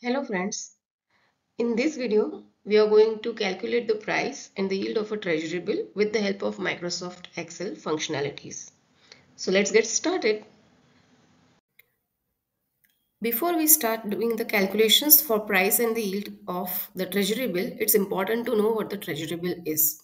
Hello friends. In this video, we are going to calculate the price and the yield of a treasury bill with the help of Microsoft Excel functionalities. So let's get started. Before we start doing the calculations for price and the yield of the treasury bill, it's important to know what the treasury bill is.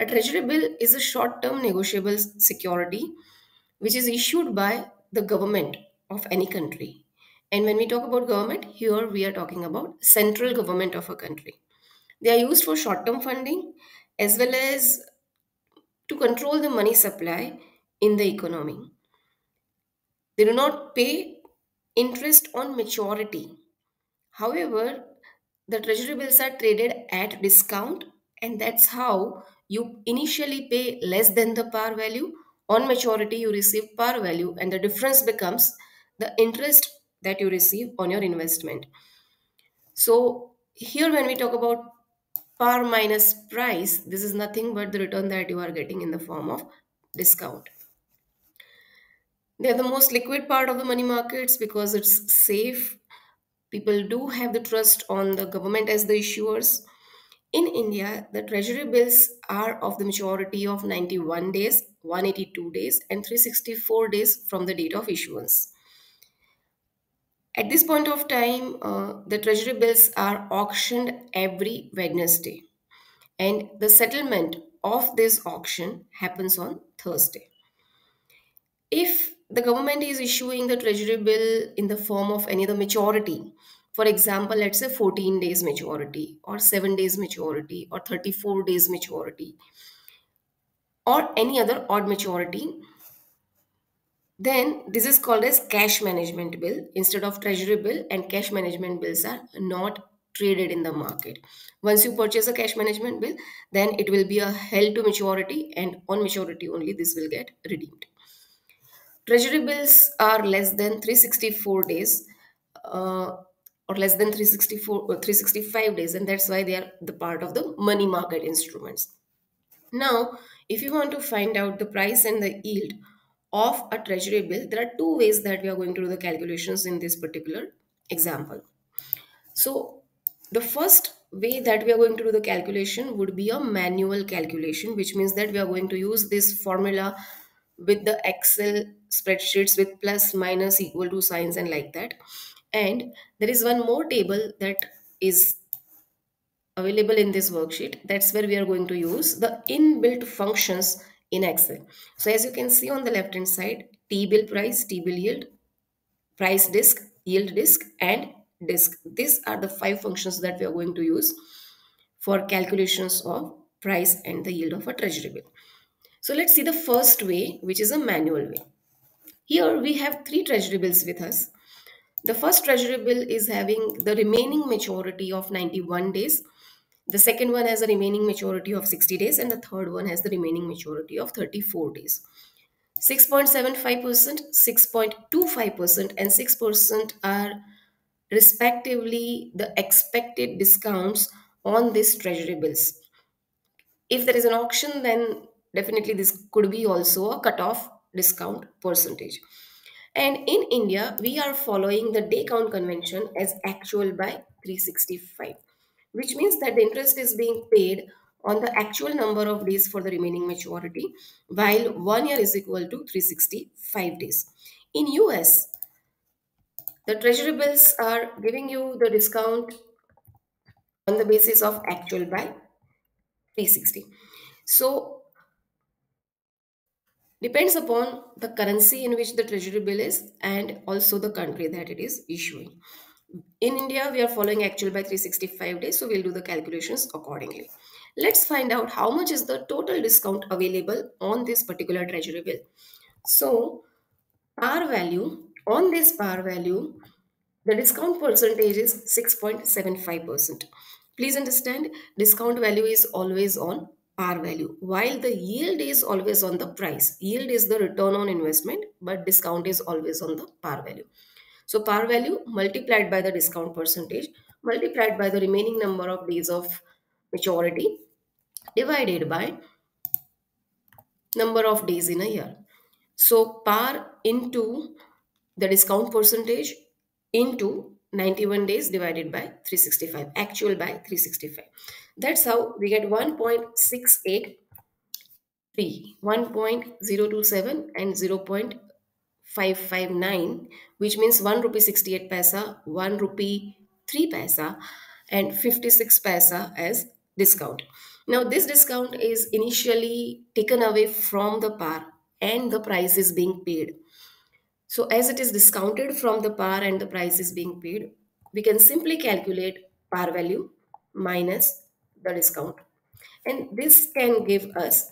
A treasury bill is a short-term negotiable security which is issued by the government of any country and when we talk about government, here we are talking about central government of a country. They are used for short-term funding as well as to control the money supply in the economy. They do not pay interest on maturity. However, the treasury bills are traded at discount and that's how you initially pay less than the par value. On maturity, you receive par value and the difference becomes the interest that you receive on your investment. So here when we talk about par minus price, this is nothing but the return that you are getting in the form of discount. They are the most liquid part of the money markets because it's safe. People do have the trust on the government as the issuers. In India, the treasury bills are of the maturity of 91 days, 182 days, and 364 days from the date of issuance. At this point of time, uh, the treasury bills are auctioned every Wednesday, and the settlement of this auction happens on Thursday. If the government is issuing the treasury bill in the form of any other maturity, for example, let's say 14 days maturity, or 7 days maturity, or 34 days maturity, or any other odd maturity, then this is called as cash management bill instead of treasury bill and cash management bills are not traded in the market. Once you purchase a cash management bill, then it will be a held to maturity and on maturity only this will get redeemed. Treasury bills are less than 364 days uh, or less than 364 or uh, 365 days and that's why they are the part of the money market instruments. Now, if you want to find out the price and the yield of a treasury bill, there are two ways that we are going to do the calculations in this particular example. So the first way that we are going to do the calculation would be a manual calculation, which means that we are going to use this formula with the Excel spreadsheets with plus, minus, equal to signs and like that. And there is one more table that is available in this worksheet. That's where we are going to use the inbuilt functions in Excel. So as you can see on the left hand side, T-bill price, T-bill yield, price disc, yield disc and disc. These are the five functions that we are going to use for calculations of price and the yield of a treasury bill. So let's see the first way, which is a manual way. Here we have three treasury bills with us. The first treasury bill is having the remaining maturity of 91 days the second one has a remaining maturity of 60 days and the third one has the remaining maturity of 34 days. 6.75%, 6.25% and 6% are respectively the expected discounts on these treasury bills. If there is an auction, then definitely this could be also a cutoff discount percentage. And in India, we are following the day count convention as actual by 365 which means that the interest is being paid on the actual number of days for the remaining maturity, while one year is equal to 365 days. In US, the treasury bills are giving you the discount on the basis of actual by 360. So, depends upon the currency in which the treasury bill is and also the country that it is issuing in India, we are following actual by 365 days, so we'll do the calculations accordingly. Let's find out how much is the total discount available on this particular treasury bill. So, par value, on this par value, the discount percentage is 6.75%. Please understand, discount value is always on par value, while the yield is always on the price. Yield is the return on investment, but discount is always on the par value. So par value multiplied by the discount percentage multiplied by the remaining number of days of maturity divided by number of days in a year. So par into the discount percentage into 91 days divided by 365 actual by 365 that's how we get 1.683 1.027 and 0.559 which means 1 rupee 68 paisa 1 rupee 3 paisa and 56 paisa as discount now this discount is initially taken away from the par and the price is being paid so as it is discounted from the par and the price is being paid, we can simply calculate par value minus the discount. And this can give us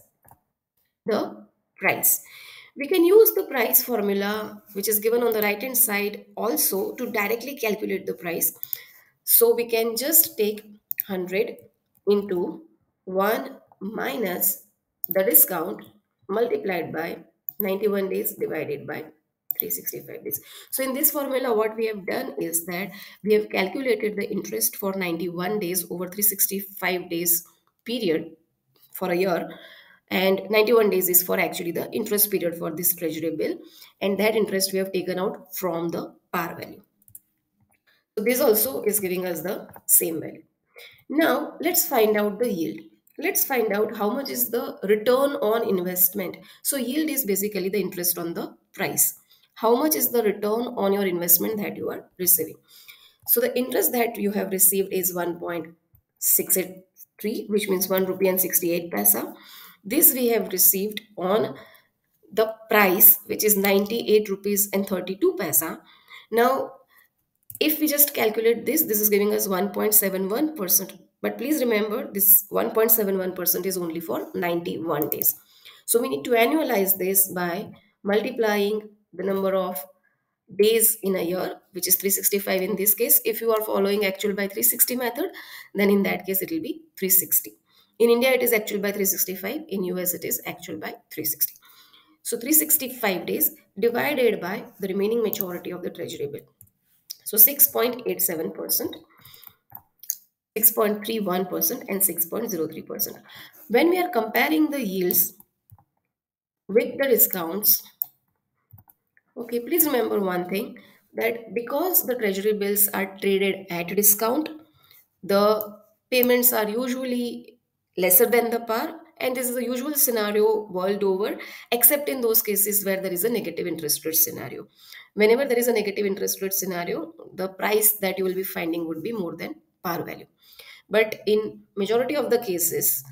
the price. We can use the price formula which is given on the right hand side also to directly calculate the price. So we can just take 100 into 1 minus the discount multiplied by 91 days divided by 365 days. So in this formula, what we have done is that we have calculated the interest for 91 days over 365 days period for a year and 91 days is for actually the interest period for this treasury bill and that interest we have taken out from the par value. So this also is giving us the same value. Now let's find out the yield. Let's find out how much is the return on investment. So yield is basically the interest on the price how much is the return on your investment that you are receiving. So the interest that you have received is 1.683, which means 1 rupee and 68 paisa. This we have received on the price, which is 98 rupees and 32 paisa. Now, if we just calculate this, this is giving us 1.71%. But please remember, this 1.71% is only for 91 days. So we need to annualize this by multiplying the number of days in a year which is 365 in this case if you are following actual by 360 method then in that case it will be 360 in india it is actual by 365 in us it is actual by 360 so 365 days divided by the remaining maturity of the treasury bill. So 6.87 percent 6.31 percent and 6.03 percent. When we are comparing the yields with the discounts Okay, please remember one thing that because the treasury bills are traded at discount, the payments are usually lesser than the par and this is a usual scenario world over except in those cases where there is a negative interest rate scenario. Whenever there is a negative interest rate scenario the price that you will be finding would be more than par value. But in majority of the cases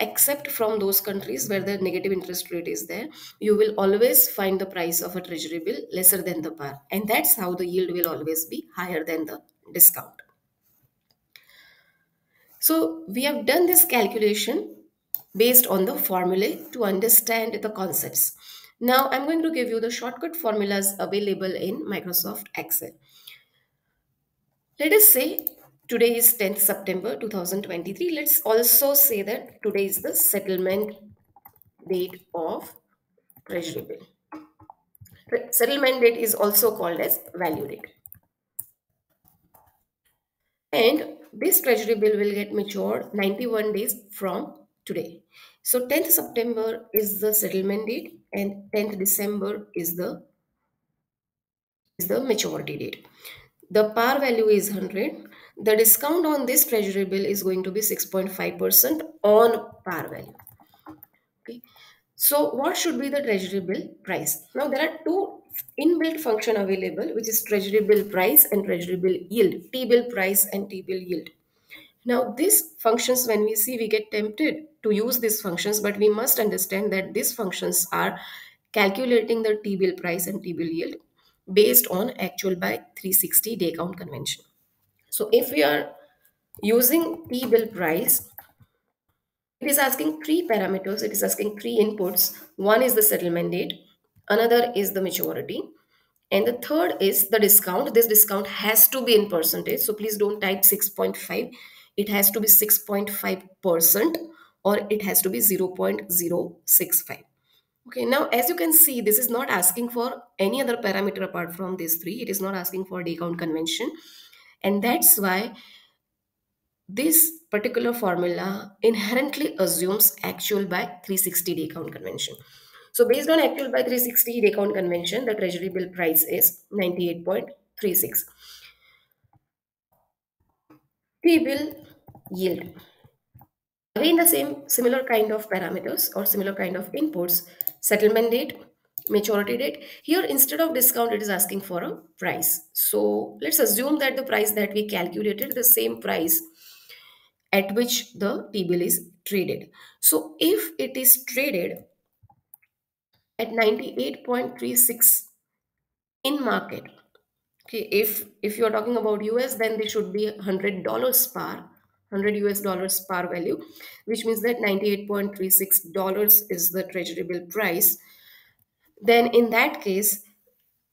except from those countries where the negative interest rate is there you will always find the price of a treasury bill lesser than the par and that's how the yield will always be higher than the discount so we have done this calculation based on the formulae to understand the concepts now i'm going to give you the shortcut formulas available in microsoft excel let us say Today is 10th September 2023. Let's also say that today is the settlement date of treasury bill. Settlement date is also called as value date. And this treasury bill will get matured 91 days from today. So 10th September is the settlement date and 10th December is the is the maturity date. The par value is 100 the discount on this treasury bill is going to be 6.5% on par value. Okay. So what should be the treasury bill price? Now there are two inbuilt function available which is treasury bill price and treasury bill yield, T-bill price and T-bill yield. Now these functions when we see we get tempted to use these functions but we must understand that these functions are calculating the T-bill price and T-bill yield based on actual by 360 day count convention. So if we are using T-bill price, it is asking three parameters. It is asking three inputs. One is the settlement date. Another is the maturity. And the third is the discount. This discount has to be in percentage. So please don't type 6.5. It has to be 6.5% or it has to be 0.065. Okay, now as you can see, this is not asking for any other parameter apart from these three. It is not asking for day count convention. And that's why this particular formula inherently assumes actual by 360 day count convention. So based on actual by 360 day count convention, the treasury bill price is 98.36. T-bill yield. Again, the same similar kind of parameters or similar kind of inputs. Settlement date, maturity date. Here, instead of discount, it is asking for a price. So let's assume that the price that we calculated, the same price at which the T-bill is traded. So if it is traded at 98.36 in market, okay, if if you are talking about US, then they should be $100 par 100 US dollars par value, which means that $98.36 is the treasury bill price. Then in that case,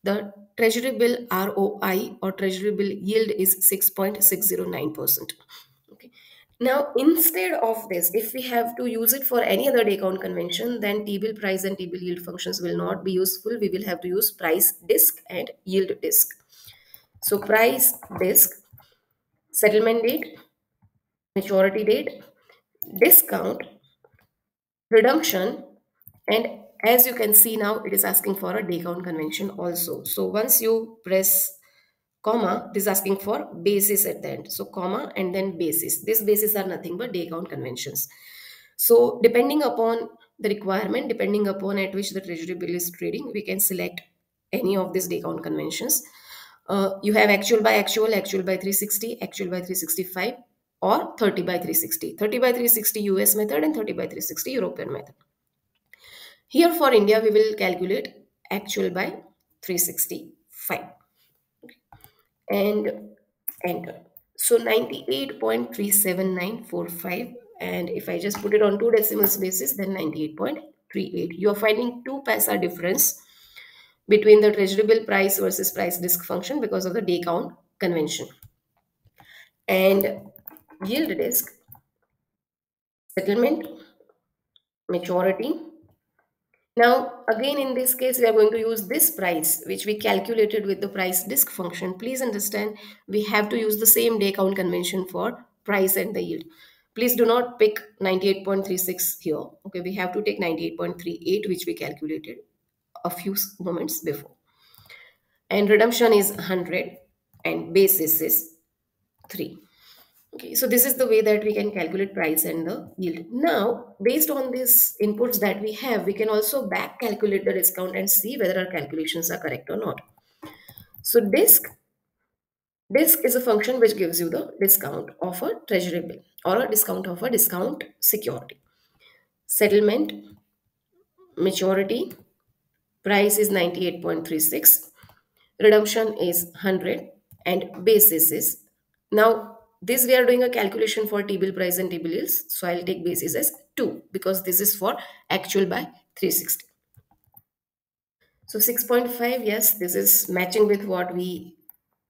the treasury bill ROI or treasury bill yield is 6.609%. Now, instead of this, if we have to use it for any other day count convention, then T-bill price and T-bill yield functions will not be useful. We will have to use price disc and yield disc. So price disc, settlement date, maturity date, discount, redemption, and as you can see now, it is asking for a day count convention also. So once you press comma, this is asking for basis at the end. So comma and then basis. These bases are nothing but day count conventions. So depending upon the requirement, depending upon at which the treasury bill is trading, we can select any of these day count conventions. Uh, you have actual by actual, actual by 360, actual by 365, or 30 by 360. 30 by 360 US method and 30 by 360 European method. Here for India, we will calculate actual by 365 and enter. So 98.37945 and if I just put it on two decimals basis then 98.38. You are finding 2 paisa difference between the treasury bill price versus price disc function because of the day count convention. And yield disc, settlement, maturity. Now, again, in this case, we are going to use this price, which we calculated with the price disc function. Please understand, we have to use the same day count convention for price and the yield. Please do not pick 98.36 here. Okay, we have to take 98.38, which we calculated a few moments before. And redemption is 100 and basis is 3. Okay, so this is the way that we can calculate price and the yield. Now, based on these inputs that we have, we can also back calculate the discount and see whether our calculations are correct or not. So disc, disc is a function which gives you the discount of a treasury bill or a discount of a discount security. Settlement, maturity, price is 98.36, redemption is 100 and basis is now this we are doing a calculation for T-bill price and T-bill yields. So I'll take basis as 2 because this is for actual by 360. So 6.5, yes, this is matching with what we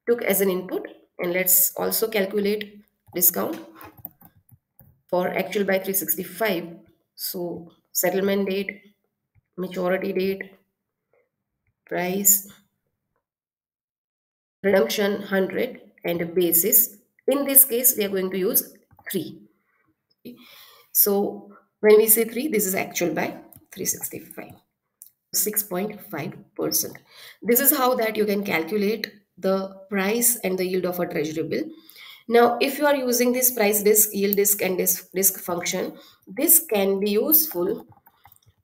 took as an input. And let's also calculate discount for actual by 365. So settlement date, maturity date, price, redemption 100 and basis in this case, we are going to use 3. So when we say 3, this is actual by 365. 6.5%. This is how that you can calculate the price and the yield of a treasury bill. Now, if you are using this price disc, yield disc and disc, disc function, this can be useful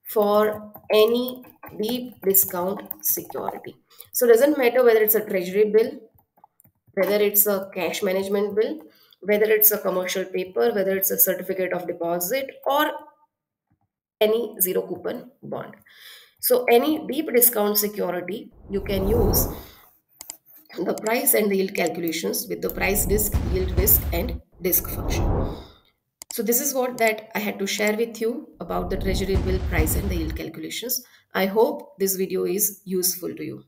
for any deep discount security. So it doesn't matter whether it's a treasury bill whether it's a cash management bill, whether it's a commercial paper, whether it's a certificate of deposit, or any zero coupon bond. So, any deep discount security, you can use the price and the yield calculations with the price disc, yield disc, and disc function. So this is what that I had to share with you about the treasury bill price and the yield calculations. I hope this video is useful to you.